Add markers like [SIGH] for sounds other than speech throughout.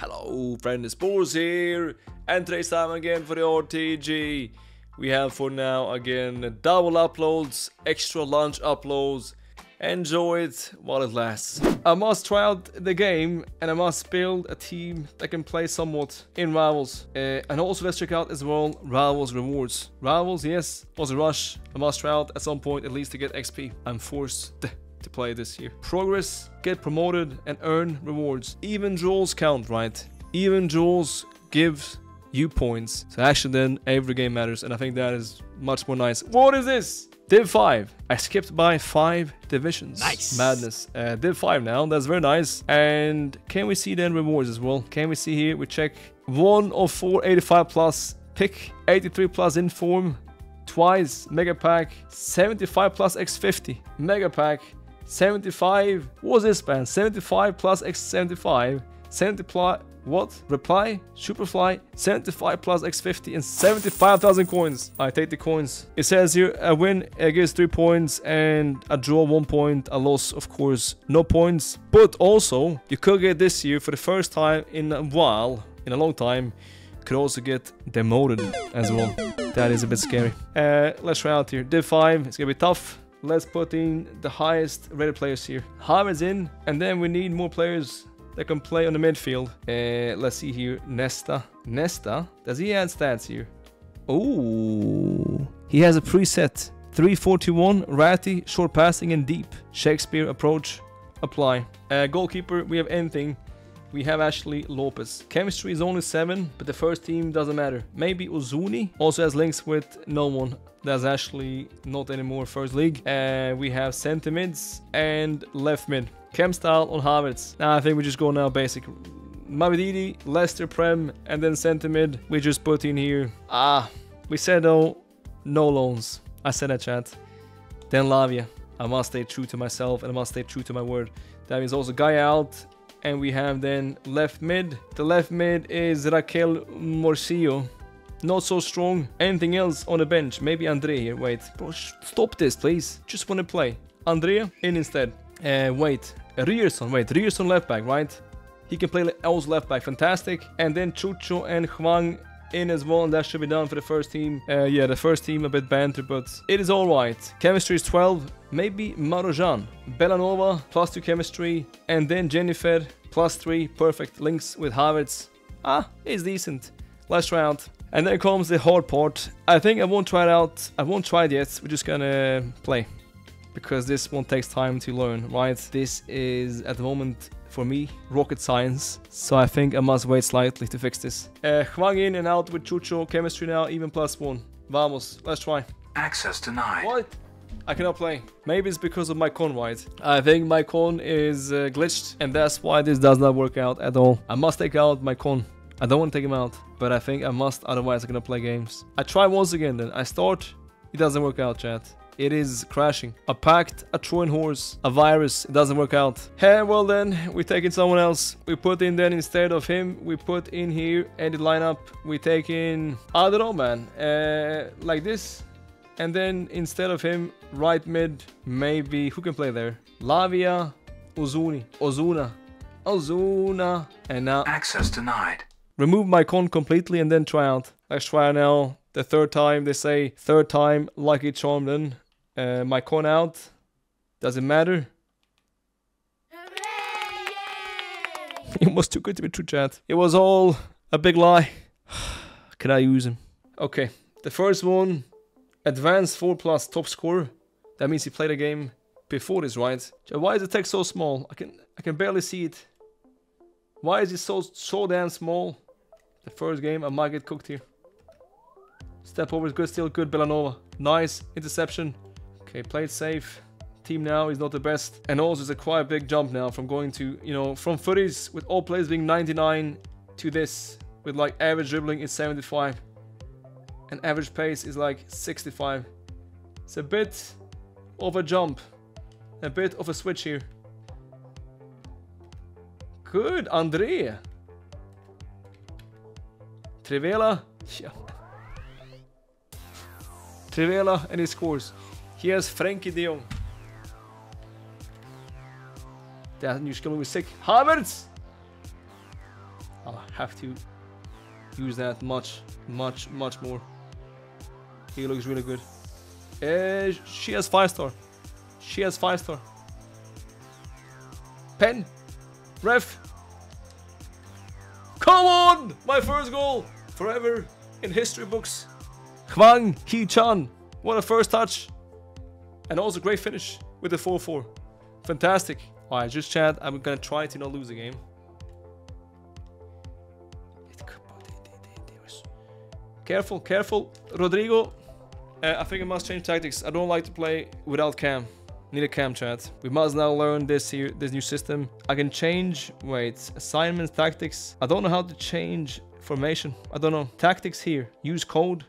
Hello, friend, it's Boras here, and today's time again for the RTG. We have for now again double uploads, extra lunch uploads. Enjoy it while it lasts. I must try out the game and I must build a team that can play somewhat in Rivals. Uh, and also let's check out as well Rivals rewards. Rivals, yes, was a rush. I must try out at some point at least to get XP. I'm forced to play this year. Progress, get promoted, and earn rewards. Even jewels count, right? Even jewels give you points. So actually then every game matters, and I think that is much more nice. What is this? Div 5. I skipped by 5 divisions. Nice. Madness. Uh, Div 5 now. That's very nice. And can we see then rewards as well? Can we see here? We check 1 of 4 85 plus. Pick 83 plus inform. Twice. Mega pack. 75 plus X50. Mega pack. 75. What was this span? 75 plus X75. 70 plus what? Reply, Superfly, 75 plus X50 and 75,000 coins. I take the coins. It says here a win gives 3 points and a draw 1 point, a loss of course no points. But also you could get this year for the first time in a while, in a long time, could also get demoted as well. That is a bit scary. Uh, let's try out here. Div 5, it's gonna be tough. Let's put in the highest rated players here. Havertz in, and then we need more players that can play on the midfield. Uh, let's see here. Nesta. Nesta? Does he add stats here? Oh, he has a preset. 341, ratty, short passing and deep. Shakespeare approach, apply. Uh, goalkeeper, we have anything. We have Ashley Lopez. Chemistry is only 7, but the first team doesn't matter. Maybe Uzuni also has links with no one. That's actually not anymore first league. And uh, we have center mids and left mid. Chem style on Havertz. Now I think we just go now basic. Mavididi, Leicester Prem, and then center mid. We just put in here. Ah, we said though, no loans. I said that chat. Then Lavia. I must stay true to myself and I must stay true to my word. That means also guy out and we have then left mid. The left mid is Raquel Morcillo. Not so strong. Anything else on the bench? Maybe Andrea here. Wait. Bro, stop this, please. Just want to play. Andrea in instead. Uh, wait. Ryerson. Wait. Ryerson left back, right? He can play also left back. Fantastic. And then Chucho and Hwang in as well, and that should be done for the first team. Uh, yeah, the first team a bit banter, but it is alright. Chemistry is 12, maybe Marojan. Bellanova, plus 2 chemistry, and then Jennifer, plus 3, perfect. Links with Havertz. Ah, it's decent. Let's try out. And then comes the hard part. I think I won't try it out. I won't try it yet. We're just gonna play. Because this one takes time to learn, right? This is, at the moment, for me, rocket science. So I think I must wait slightly to fix this. Uh, Hwang in and out with Chucho. Chemistry now, even plus one. Vamos, let's try. Access denied. What? I cannot play. Maybe it's because of my con, right? I think my con is uh, glitched and that's why this does not work out at all. I must take out my con. I don't want to take him out, but I think I must, otherwise I'm gonna play games. I try once again then. I start, it doesn't work out, chat. It is crashing. A pact, a Trojan horse, a virus, it doesn't work out. Hey, well then, we take in someone else. We put in then instead of him, we put in here, edit lineup, we take in, I don't know man, uh, like this. And then instead of him, right mid, maybe, who can play there? Lavia, Ozuni, Ozuna, Ozuna, and now... Access denied. Remove my con completely and then try out. Let's try now. The third time, they say, third time, lucky charm then. Uh, my con out. Does it matter? it was too good to be true, chat. It was all a big lie. [SIGHS] Can I use him? Okay, the first one, advanced 4 plus top score. That means he played a game before this, right? Why is the text so small? I can I can barely see it. Why is it so so damn small? The first game, I might get cooked here. Step over is good, still good. Bellanova. Nice interception. Okay, played safe. Team now is not the best. And also it's a quite big jump now from going to, you know, from footies with all players being 99 to this. With like average dribbling is 75. And average pace is like 65. It's a bit of a jump. A bit of a switch here. Good, Andrea. Trivela. Yeah. Trivela and he scores. Here's Frenkie de Jong. Er nu skal vi sick. Havertz! I'll have to use that much, much, much more. He looks really good. Uh, she has 5 star. She has 5 star. Pen. Ref. Come on! My first goal! Forever in history books. Hwang Hee-chan. What a first touch. And also great finish with the 4-4. Fantastic. Alright, just chat. I'm gonna try to not lose the game. Careful, careful. Rodrigo. Uh, I think I must change tactics. I don't like to play without cam. Need a cam chat. We must now learn this here, this new system. I can change, wait, assignments, tactics. I don't know how to change formation. I don't know. Tactics here. Use code.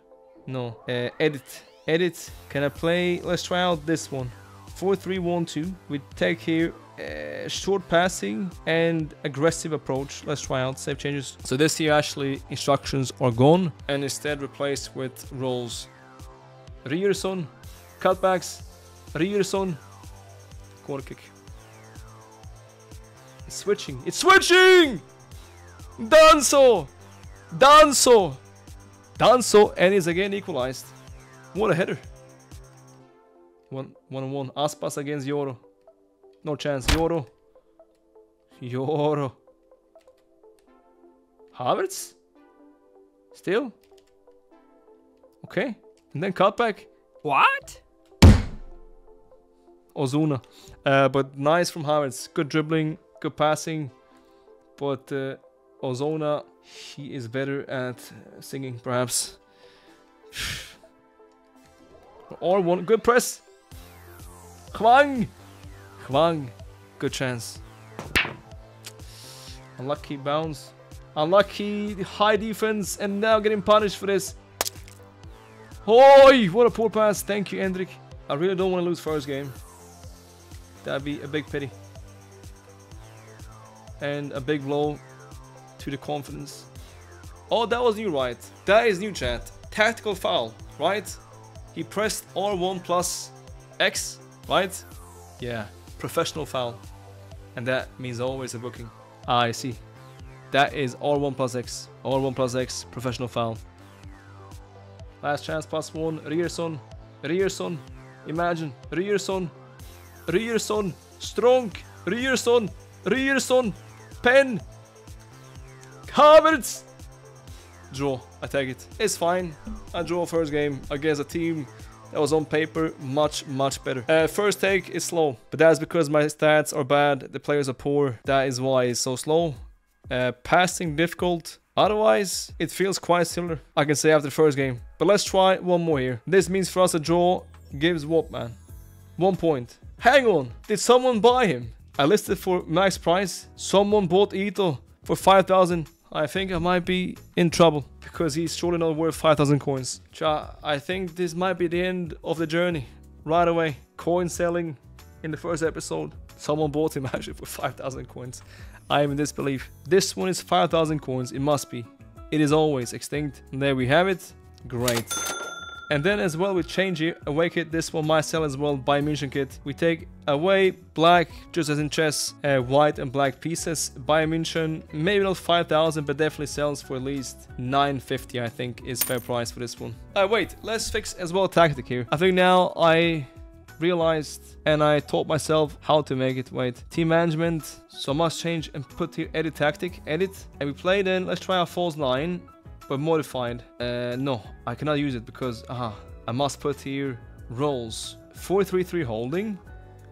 No. Uh, edit. Edit. Can I play? Let's try out this one. 4-3-1-2. We take here uh, short passing and aggressive approach. Let's try out save changes. So this here actually instructions are gone and instead replaced with roles. Ryerson, cutbacks, Ryerson, corner kick. It's switching. It's switching! Danso! Danso! Danso and is again equalized. What a header. One, one on one. Aspas against Yoro. No chance. Yoro. Yoro. Havertz? Still? Okay. And then cutback. What? Ozuna. Uh, but nice from Havertz. Good dribbling, good passing. But uh, Ozuna, he is better at singing, perhaps. [SIGHS] or one good press. Hwang! Hwang. Good chance. Unlucky bounce. Unlucky high defense and now getting punished for this. Oi! What a poor pass. Thank you, Hendrik. I really don't want to lose first game. That'd be a big pity. And a big blow to the confidence. Oh, that was new, right? That is new, chat. Tactical foul, right? He pressed R1 plus X, right? Yeah, professional foul. And that means always a booking. Ah, I see. That is R1 plus X. R1 plus X, professional foul. Last chance plus one. Ryerson. Ryerson. Imagine. Ryerson. Ryerson. Strong. Ryerson. Ryerson. Pen. Havertz. Draw. I take it. It's fine. I draw first game against a team that was on paper much, much better. Uh, first take is slow, but that's because my stats are bad. The players are poor. That is why it's so slow. Uh, passing difficult. Otherwise, it feels quite similar, I can say after the first game. But let's try one more here. This means for us a draw gives what, man? One point. Hang on, did someone buy him? I listed for max price. Someone bought Ito for 5,000. I think I might be in trouble because he's surely not worth 5,000 coins. I think this might be the end of the journey. Right away, coin selling in the first episode. Someone bought him [LAUGHS] actually for 5,000 coins. I am in disbelief. This one is 5,000 coins. It must be. It is always extinct. And there we have it. Great. And then as well we change it, away kit, this one might sell as well, Bayern München kit. We take away black, just as in chess, uh, white and black pieces. Bayern München, maybe not 5,000, but definitely sells for at least 950 I think is fair price for this one. Uh, wait, let's fix as well tactic here. I think now I realized and I taught myself how to make it. Wait, team management. So I must change and put here edit tactic, edit. And we play then, let's try our false nine, but modified. Uh, no, I cannot use it because, aha, I must put here roles. 4-3-3 holding.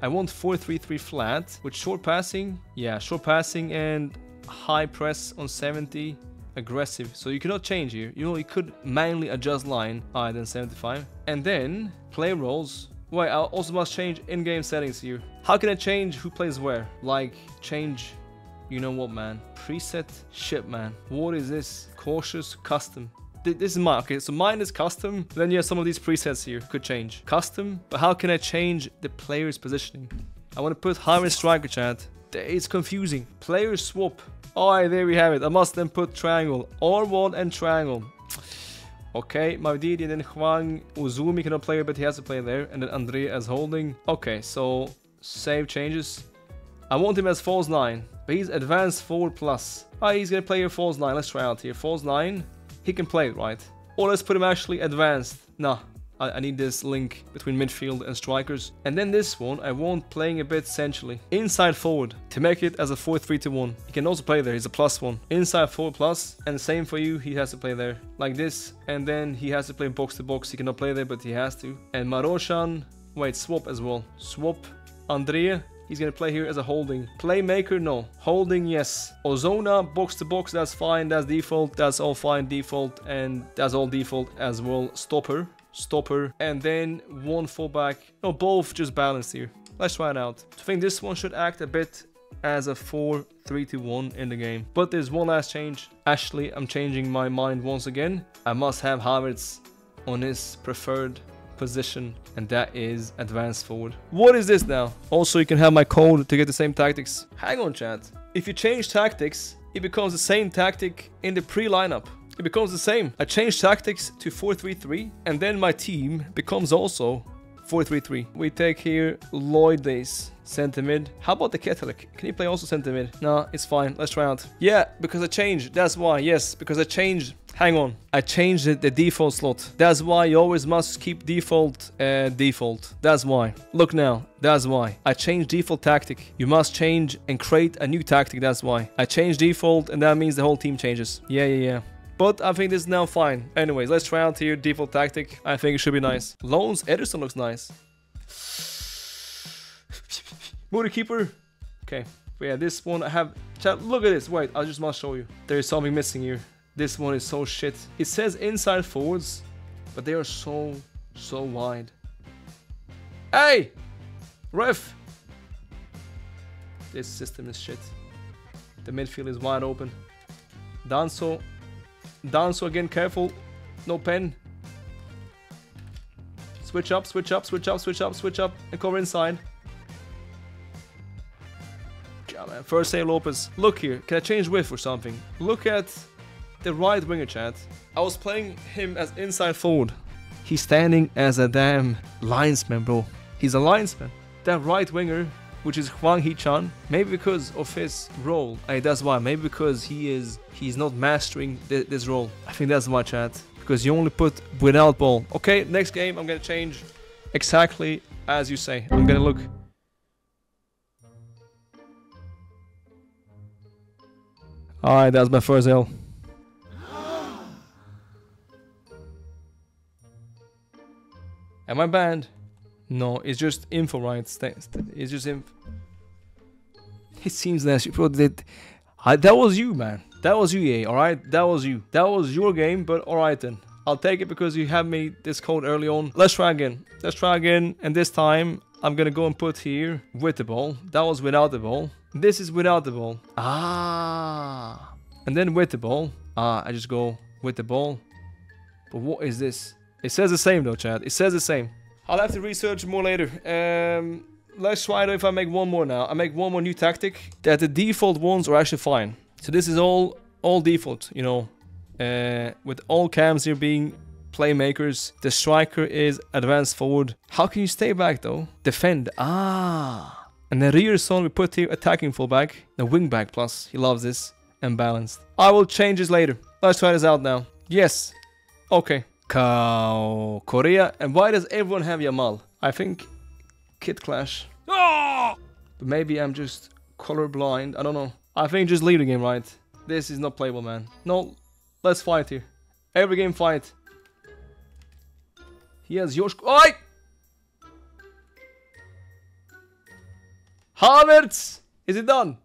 I want 4-3-3 flat with short passing. Yeah, short passing and high press on 70 aggressive so you cannot change here you know you could manually adjust line higher than 75 and then play roles Wait, I also must change in-game settings here. How can I change who plays where? Like, change, you know what, man. Preset ship, man. What is this? Cautious, custom. This is mine. Okay, so mine is custom. Then you have some of these presets here. Could change. Custom, but how can I change the player's positioning? I want to put higher striker chat. It's confusing. Player swap. Alright, there we have it. I must then put triangle. R1 and triangle. Okay, Mavididi and then Hwang Uzumi cannot play but he has to play there. And then Andrea as holding. Okay, so save changes. I want him as false 9. But he's advanced forward plus. Ah, he's gonna play here false 9. Let's try out here. False 9. He can play it, right? Or let's put him actually advanced. Nah, I, I, need this link between midfield and strikers. And then this one, I want playing a bit centrally. Inside forward, to make it as a 4-3-2-1. He can also play there, he's a plus one. Inside forward plus, and same for you, he has to play there. Like this, and then he has to play box to box. He cannot play there, but he has to. And Maroshan, wait, swap as well. Swap Andrea, He's gonna play here as a holding. Playmaker, no. Holding, yes. Ozona, box to box, that's fine. That's default. That's all fine, default. And that's all default as well. Stopper stopper, and then one fullback. No, both just balanced here. Let's try it out. I think this one should act a bit as a 4-3-2-1 in the game. But there's one last change. Actually, I'm changing my mind once again. I must have Havertz on his preferred position and that is advanced forward. What is this now? Also, you can have my code to get the same tactics. Hang on, chat. If you change tactics, it becomes the same tactic in the pre-lineup it becomes the same. I change tactics to 4-3-3 and then my team becomes also 4-3-3. We take here Lloyd Days, center mid. How about the Catholic? Can he play also center mid? No, it's fine. Let's try out. Yeah, because I changed. That's why. Yes, because I changed. Hang on. I changed the, the default slot. That's why you always must keep default uh, default. That's why. Look now. That's why. I changed default tactic. You must change and create a new tactic. That's why. I changed default and that means the whole team changes. Yeah, yeah, yeah. But I think this is now fine. Anyways, let's try out here default tactic. I think it should be nice. Loans, Ederson looks nice. [SIGHS] Moody keeper. Okay. But yeah, this one I have... Chat, look at this. Wait, I just must show you. There is something missing here. This one is so shit. It says inside forwards, but they are so, so wide. Hey! Ref! This system is shit. The midfield is wide open. Danso down, so again, careful. No pen. Switch up, switch up, switch up, switch up, switch up, and cover inside. Yeah, man. First say Lopez. Look here. Can I change width or something? Look at the right winger chat. I was playing him as inside forward. He's standing as a damn linesman, bro. He's a linesman. That right winger which is Hwang Hee-chan. Maybe because of his role. I, that's why. Maybe because he is he's not mastering th this role. I think that's my chat. Because you only put without ball. Okay, next game I'm gonna change exactly as you say. I'm gonna look. Alright, that's my first L. Am I banned? No, it's just info, right? It's just info. It seems that you bro, that I, that was you, man. That was you, EA. All right, that was you. That was your game, but all right then. I'll take it because you have me this code early on. Let's try again. Let's try again, and this time I'm gonna go and put here with the ball. That was without the ball. This is without the ball. Ah, and then with the ball. Ah, I just go with the ball. But what is this? It says the same though, Chad. It says the same. I'll have to research more later. Um, let's try it if I make one more now. I make one more new tactic that the default ones are actually fine. So this is all all default, you know, uh, with all cams here being playmakers. The striker is advanced forward. How can you stay back though? Defend. Ah. And the rear zone we put here attacking fullback. The wing back plus. He loves this. And balanced. I will change this later. Let's try this out now. Yes. Okay. Cow. Korea. And why does everyone have Yamal? I think Kid Clash. Oh! But maybe I'm just colorblind. I don't know. I think just leave the game, right? This is not playable, man. No, let's fight here. Every game fight. He has Joško. Oi! Havertz! Is it done?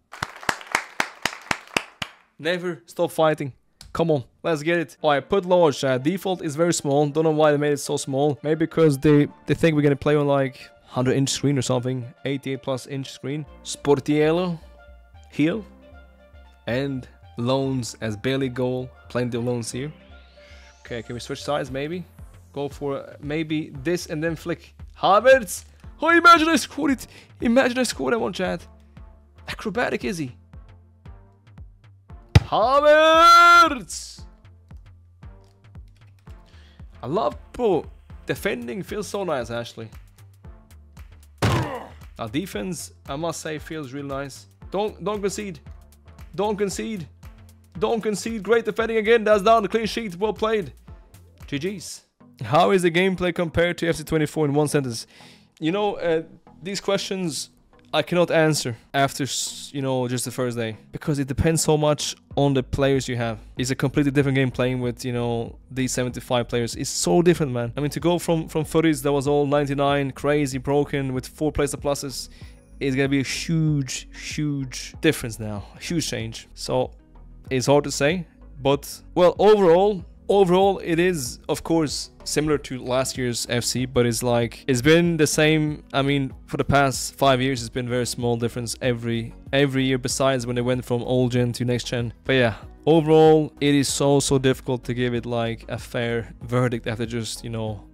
Never stop fighting. Come on, let's get it. Alright, put large. Uh, default is very small. Don't know why they made it so small. Maybe because they, they think we're gonna play on like 100 inch screen or something. 88 plus inch screen. Sportiello. Heel. And loans as Bailey goal. Plenty of loans here. Okay, can we switch sides maybe? Go for uh, maybe this and then flick. Havertz! Oh, imagine I scored it! Imagine I scored that one, chat. Acrobatic is he? Havertz! I love, bro. Defending feels so nice, actually. Our defense, I must say, feels real nice. Don't don't concede. Don't concede. Don't concede. Great defending again. That's down. Clean sheet. Well played. GG's. How is the gameplay compared to FC24 in one sentence? You know, uh, these questions I cannot answer after, you know, just the first day. Because it depends so much on the players you have. It's a completely different game playing with, you know, these 75 players. It's so different, man. I mean, to go from, from footies that was all 99, crazy, broken, with four placer pluses, is going to be a huge, huge difference now. A huge change. So, it's hard to say. But, well, overall, overall it is of course similar to last year's fc but it's like it's been the same. I mean for the past five years it's been very small difference every every year besides when they went from old gen to next gen. But yeah overall it is so so difficult to give it like a fair verdict after just you know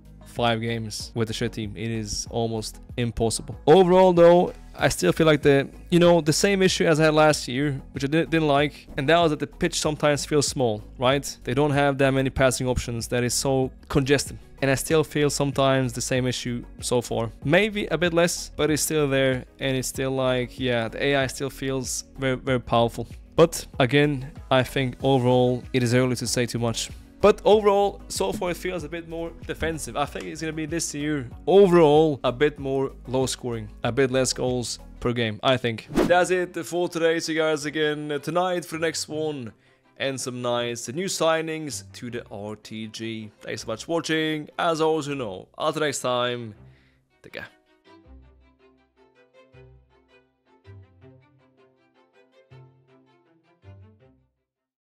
five games with the shit team it is almost impossible overall though I still feel like the you know the same issue as I had last year, which I didn't, didn't like, and that was that the pitch sometimes feels small, right? They don't have that many passing options. That is so congested, and I still feel sometimes the same issue so far. Maybe a bit less, but it's still there, and it's still like yeah, the AI still feels very very powerful. But again, I think overall it is early to say too much. But overall, so far it feels a bit more defensive. I think it's going to be this year overall a bit more low scoring, a bit less goals per game, I think. That's it for today. See you guys again uh, tonight for the next one and some nice new signings to the RTG. Thanks so much for watching. As always, you know, until next time, take care.